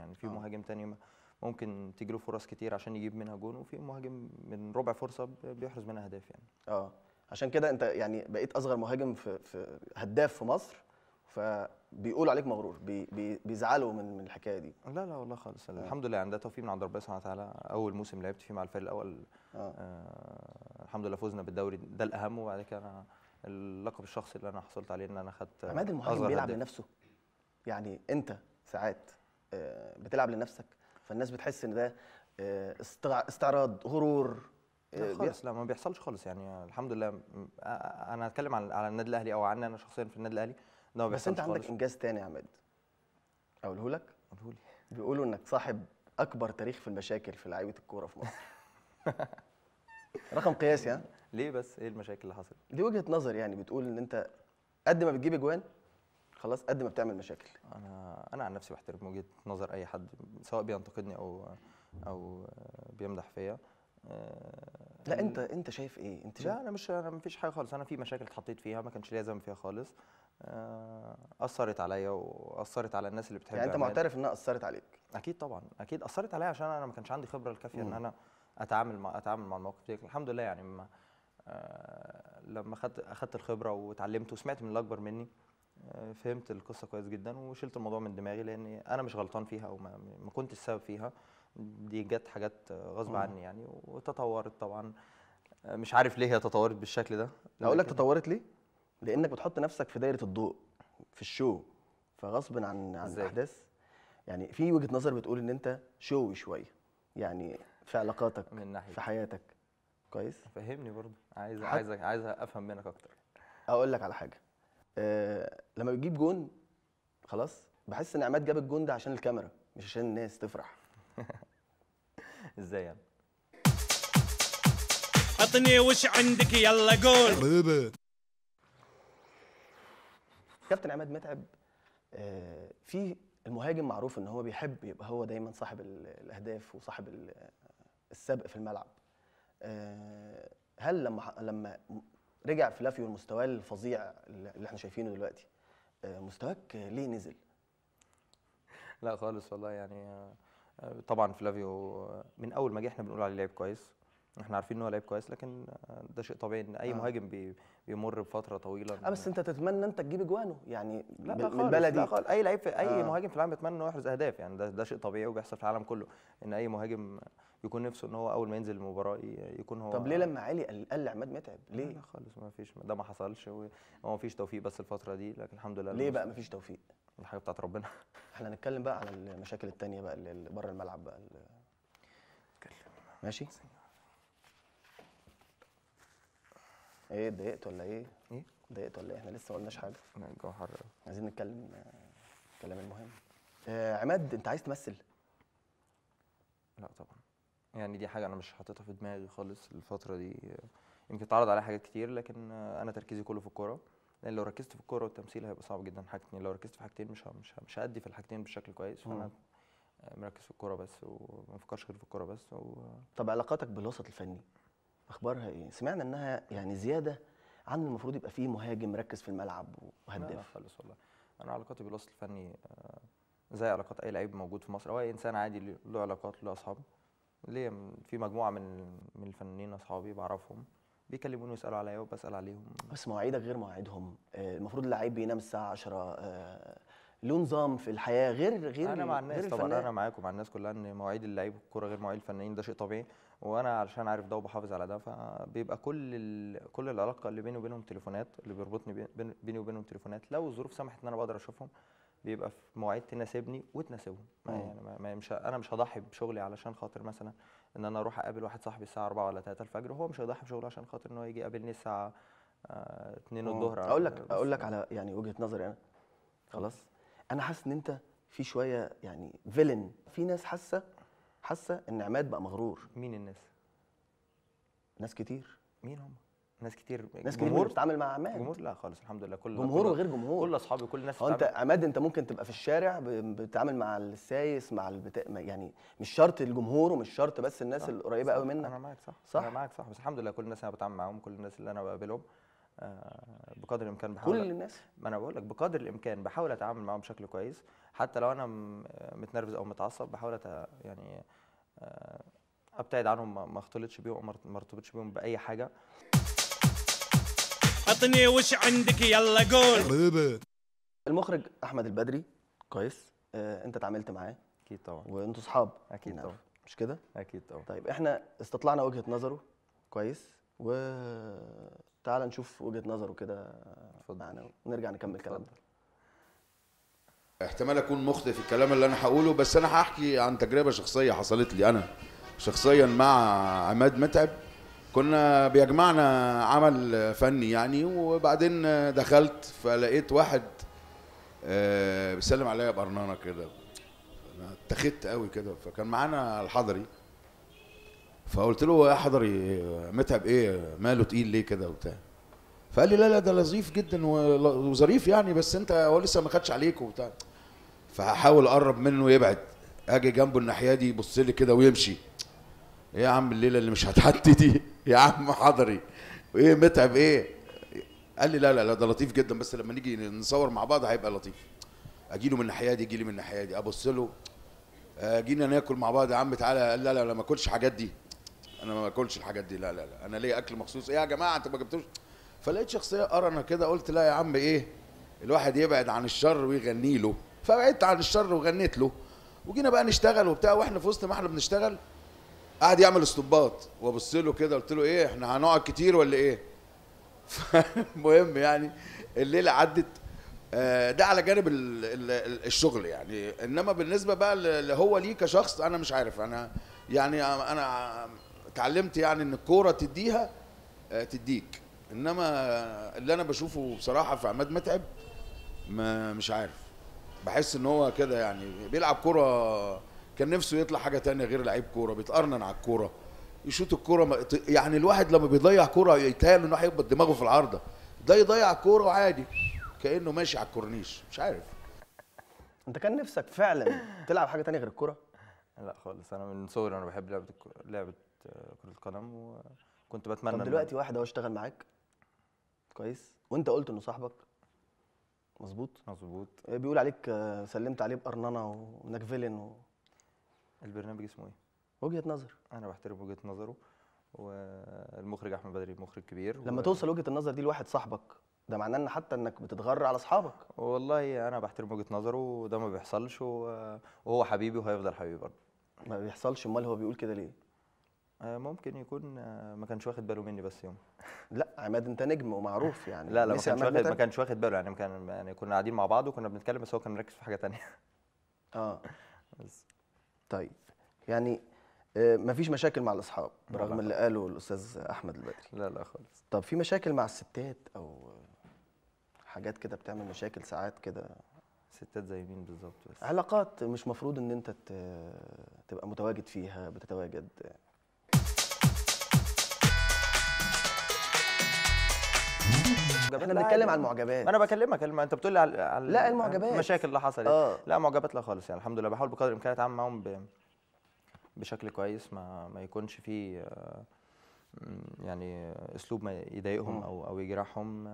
يعني في آه. مهاجم تاني ممكن تيجي له فرص كتير عشان يجيب منها جون وفي مهاجم من ربع فرصة بيحرز منها أهداف يعني. آه. عشان كده أنت يعني بقيت أصغر مهاجم في, في هداف في مصر فبيقولوا عليك مغرور بي بي بيزعلوا من من الحكاية دي. لا لا والله خالص. الحمد لله يعني ده توفيق من عند ربنا سبحانه وتعالى. أول موسم لعبت فيه مع الفريق الأول آه. آه الحمد لله فوزنا بالدوري ده الأهم. وبعد كده أنا اللقب الشخصي اللي أنا حصلت عليه إن أنا خدت عماد المهاجم بيلعب هداف. لنفسه. يعني أنت ساعات آه، بتلعب لنفسك. فالناس بتحس إن ده آه، استع- استعراض غرور آه، لا خالص لا ما بيحصلش خالص يعني. الحمد لله آه، أنا هتكلم على على النادي الأهلي أو عني أنا شخصيا في النادي الأهلي ده ما بس أنت عندك خالص. إنجاز تاني يا عماد. أقوله لك؟ قولهولي. بيقولوا إنك صاحب أكبر تاريخ في المشاكل في لعيبة الكورة في مصر. رقم قياسي ها؟ ليه بس؟ إيه المشاكل اللي حصلت؟ دي وجهة نظر يعني بتقول إن أنت قد ما بتجيب أجوان خلاص قد ما بتعمل مشاكل. أنا أنا عن نفسي بحترم وجهة نظر أي حد سواء بينتقدني أو أو بيمدح فيا. آه، لا أنت أنت شايف إيه؟ أنت شايف لا أنا مش أنا مفيش حاجة خالص. أنا في مشاكل اتحطيت فيها ما كانش ليا ذنب فيها خالص. آه، أثرت عليا وأثرت على الناس اللي بتحب يعني أنت. معترف إنها أثرت عليك؟ أكيد طبعا أكيد أثرت عليا عشان أنا ما كانش عندي خبرة الكافية إن. أنا أتعامل مع أتعامل مع المواقف دي الحمد لله يعني ما آه لما خدت أخدت الخبرة واتعلمت وسمعت من الاكبر مني آه فهمت القصة كويس جدا وشلت الموضوع من دماغي لأن أنا مش غلطان فيها أو ما, كنتش السبب فيها. دي جت حاجات غصب. عني يعني وتطورت طبعا. مش عارف ليه هي تطورت بالشكل ده أقول لك تطورت ليه؟ لأنك بتحط نفسك في دايرة الضوء في الشو فغصب عن عن؟ الأحداث. يعني في وجهة نظر بتقول إن أنت شوي شوية يعني في علاقاتك من ناحية. في حياتك. كويس؟ فهمني برضه عايز عايز عايز أفهم منك أكتر. أقول لك على حاجة. أه لما بتجيب جون خلاص بحس إن عماد جاب الجون ده عشان الكاميرا مش عشان الناس تفرح. إزاي يعني؟ عطني وش عندك يلا قول. كابتن عماد متعب آه، في المهاجم معروف إن هو بيحب يبقى هو دايما صاحب ال- الأهداف وصاحب ال- السبق في الملعب. آه، هل لما لما رجع فلافيو لمستواه الفظيع اللي إحنا شايفينه دلوقتي. آه، مستواك ليه نزل؟ لا خالص والله يعني آه، آه، طبعا فلافيو من أول ما جه إحنا بنقول عليه لعيب كويس. إحنا عارفين إن هو لعيب كويس لكن ده شيء طبيعي إن أي آه. مهاجم بي بيمر بفترة طويلة. آه بس أنت تتمنى أنت تجيب اجوانه يعني لا لا من خالص البلدي. لا خالص. أي لعيب في أي آه. مهاجم في العالم يتمنى إنه يحرز أهداف يعني ده ده شيء طبيعي وبيحصل في العالم كله إن أي مهاجم يكون نفسه إن هو أول ما ينزل المباراة يكون هو طب ليه لما علي قال عماد متعب؟ ليه؟ لا خالص ما فيش ده ما حصلش وما فيش توفيق بس الفترة دي لكن الحمد لله ليه بقى مفيش توفيق؟ دي حاجة بتاعت ربنا. إحنا هنتكلم بقى على المشاكل التانية بقى اللي بره الملعب بقى اللي- ماشي؟ إيه اتضايقت ولا إيه؟ إيه؟ اتضايقت ولا إيه؟ إحنا لسه ما قلناش حاجة. لا، الجو حر أوي. عايزين نتكلم الكلام المهم. آه عماد أنت عايز تمثل؟ لا طبعا. يعني دي حاجة أنا مش حاططها في دماغي خالص الفترة دي. يمكن اتعرض عليا حاجات كتير لكن أنا تركيزي كله في الكورة. لأن لو ركزت في الكورة والتمثيل هيبقى صعب جدا. حاجتين لو ركزت في حاجتين مش مش مش هأدي في الحاجتين بشكل كويس. فأنا. مركز في الكورة بس وما بفكرش غير في الكورة بس و... طب علاقاتك بالوسط الفني؟ أخبارها إيه؟ سمعنا إنها يعني زيادة عن المفروض يبقى فيه مهاجم مركز في الملعب وهداف. خالص والله. أنا علاقاتي بالوسط الفني آه، زي علاقات أي لعيب موجود في مصر. أو أي إنسان عادي له- علاقات له أصحاب. ليه في مجموعة من من الفنانين أصحابي بعرفهم بيكلموني ويسألوا عليا وبسأل عليهم. بس مواعيدك غير مواعيدهم. آه، المفروض اللعيب بينام الساعة 10 آه، له نظام في الحياة غير غير أنا مع الناس طبعا. أنا معاك ومع الناس كلها إن مواعيد اللعيب الكورة غير مواعيد الفنانين ده شيء طبيعي. وأنا علشان عارف ده وبحافظ على ده فبيبقى كل ال... كل العلاقة اللي بيني وبينهم تليفونات اللي بيربطني بين- بين- بيني وبينهم تليفونات لو الظروف سمحت إن أنا بقدر أشوفهم بيبقى في مواعيد تناسبني وتناسبهم. يعني ما ما- مش أنا مش هضحي بشغلي علشان خاطر مثلا إن أنا أروح أقابل واحد صاحبي الساعة 4 ولا 3 الفجر وهو مش هيضحي بشغله عشان خاطر إن هو يجي يقابلني الساعة آه، 2 مم. الظهر أقول لك أقول لك على يعني وجهة نظري أنا. خلاص؟ أنا حاسس إن أنت في شوية يعني فيلن في ناس حاسة حاسة إن عماد بقى مغرور. مين الناس؟ ناس كتير. مين هم؟ ناس كتير. ناس كتير جمهور؟ بتتعامل مع عماد. جمهور؟ لا خالص الحمد لله. كل جمهور وغير جمهور. كل أصحابي كل الناس أنت عماد أنت ممكن تبقى في الشارع بتتعامل مع السايس مع البتا... ما- يعني مش شرط الجمهور ومش شرط بس الناس صح، القريبة قوي منك. أنا معاك صح. صح؟ أنا معاك صح. بس الحمد لله كل الناس أنا بتعامل معاهم كل الناس اللي أنا بقابلهم بقدر الإمكان بحاول كل الناس؟ ما أنا بقول لك بقدر الإمكان بحاول أتعامل معاهم بشكل كويس. حتى لو أنا متنرفز أو متعصب بحاول أت... يعني آه، أبتعد عنهم ما- ما اختلطش بيهم ما ارت- ما ارتبطش بيهم بأي حاجة. عطني وش عندك يلا قول. المخرج أحمد البدري كويس. آه أنت اتعاملت معاه؟ أكيد طبعا. وأنتوا صحاب أكيد نعرف. طبعا. مش كده؟ أكيد طبعا. طيب إحنا استطلعنا وجهة نظره. كويس. وتعال نشوف وجهة نظره كده. اتفضل. معنا ونرجع نكمل كلامنا احتمال أكون مخطئ في الكلام اللي أنا هقوله بس أنا هحكي عن تجربة شخصية حصلت لي أنا. شخصيا مع عماد متعب كنا بيجمعنا عمل فني يعني وبعدين دخلت فلقيت واحد آه، بيسلم عليا بقرنانه كده. أنا اتخذت قوي كده فكان معانا الحضري. فقلت له يا حضري متعب إيه؟ ماله تقيل ليه كده وبتاع. فقال لي لا لا ده لطيف جدا وظريف يعني بس أنت هو لسه ما خدش عليك وبتاع. فهحاول أقرب منه يبعد. أجي جنبه الناحية دي يبص لي كده ويمشي. إيه يا عم الليلة اللي مش هتعدي دي. يا عم حضري وايه متعب إيه؟ قال لي لا لا لا ده لطيف جدا بس لما نيجي نصور مع بعض هيبقى لطيف. أجي له من الناحية دي يجي لي من الناحية دي. أبص له. آه، جينا ناكل مع بعض يا عم تعالى. قال لا لا لا ما أكلش الحاجات دي. أنا ما باكلش الحاجات دي لا لا لا. أنا ليا أكل مخصوص. إيه يا جماعة؟ أنتوا ما جبتوش؟ فلقيت شخصية قرنة كده قلت لا يا عم إيه؟ الواحد يبعد عن الشر ويغني له. فبعدت عن الشر وغنيت له. وجينا بقى نشتغل وبتاع وإحنا في وسط ما إحنا بنشتغل قعد يعمل اسطوبات وأبص له كده قلت له إيه إحنا هنقعد كتير ولا إيه؟ فالمهم يعني الليلة عدت. آه، ده على جانب ال- ال- ال- الشغل يعني. إنما بالنسبة بقى اللي هو ليه كشخص أنا مش عارف. أنا يعني أنا اتعلمت يعني ان الكوره تديها آه، تديك. انما اللي أنا بشوفه بصراحه في عماد متعب ما مش عارف. بحس ان هو كده يعني بيلعب كوره كان نفسه يطلع حاجة تانية غير لعيب كوره بيتقرنن على الكوره يشوط الكوره يعني الواحد لما بيضيع كوره يتهيأ إنه هيخبط دماغه في العارضة. ده يضيع الكوره وعادي كأنه ماشي على الكورنيش مش عارف. انت كان نفسك فعلا تلعب حاجة تانية غير الكورة؟ لا خالص أنا من صغري أنا بحب لعبة الك- لعبة آه، كرة القدم وكنت بتمنى طب دلوقتي واحد أهو اشتغل معاك. كويس. وأنت قلت إنه صاحبك. مظبوط؟ مظبوط. بيقول عليك آه، سلمت عليه بقرننه وانك فيلن و... البرنامج اسمه إيه؟ وجهة نظر. أنا بحترم وجهة نظره والمخرج أحمد بدري مخرج كبير لما و- توصل وجهة النظر دي لواحد صاحبك ده معناه إن حتى إنك بتتغر على أصحابك. والله أنا بحترم وجهة نظره وده ما بيحصلش وهو حبيبي وهيفضل حبيبي برضه. ما بيحصلش؟ أمال هو بيقول كده ليه؟ آه، ممكن يكون آه، ما كانش واخد باله مني بس يوم. لا عماد انت نجم ومعروف يعني. لا لا ما كانش واخد ما؟ كانش واخد باله يعني كان يعني كنا قاعدين مع بعض وكنا بنتكلم بس هو كان مركز في حاجة تانية. آه. بس. طيب يعني آه، مفيش مشاكل مع الإصحاب برغم. اللي قاله الأستاذ أحمد البدري لا لا خالص. طب في مشاكل مع الستات أو حاجات كده بتعمل مشاكل ساعات كده؟ ستات زي مين بالظبط بس؟ علاقات مش مفروض إن أنت تبقى متواجد فيها بتتواجد. إحنا بنتكلم. عن المعجبات أنا بكلمك الم- انت بتقول لي على على لا، المعجبات. المشاكل اللي حصلت آه. لا معجبات لا خالص يعني الحمد لله بحاول بقدر الامكان اتعامل معاهم ب... بشكل كويس ما ما يكونش فيه آه، يعني اسلوب ما يضايقهم. أو أو يجرحهم